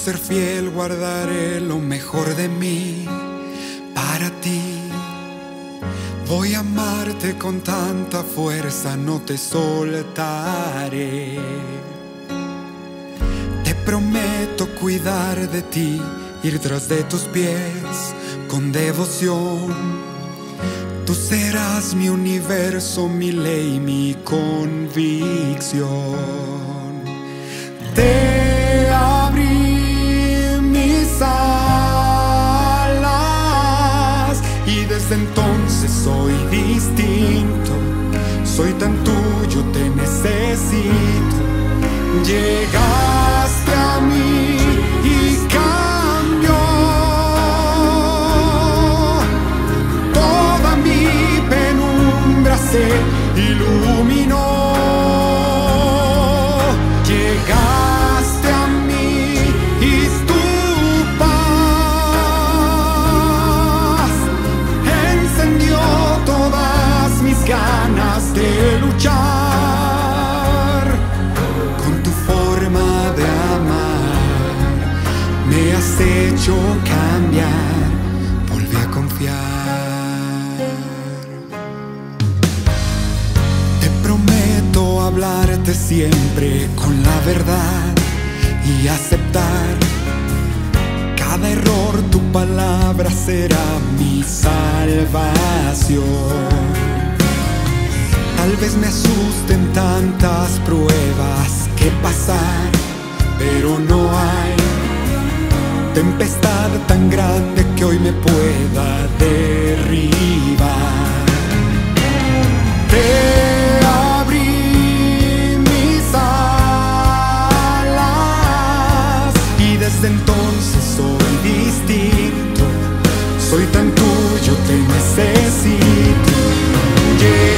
ser fiel, guardaré lo mejor de mí para ti. Voy a amarte con tanta fuerza, no te soltaré. Te prometo cuidar de ti, ir tras de tus pies con devoción. Tú serás mi universo, mi ley, mi convicción. Te entonces soy distinto. Soy tan tuyo, te necesito. Llegaste a mí y cambió toda mi penumbra se iluminó. Hablarte siempre con la verdad y aceptar cada error, tu palabra será mi salvación. Tal vez me asusten tantas pruebas que pasar, pero no hay tempestad tan grande que hoy me pueda derribar. Tuyo, te necesito. Llegaste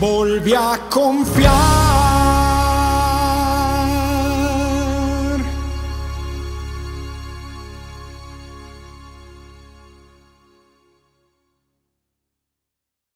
volví a confiar.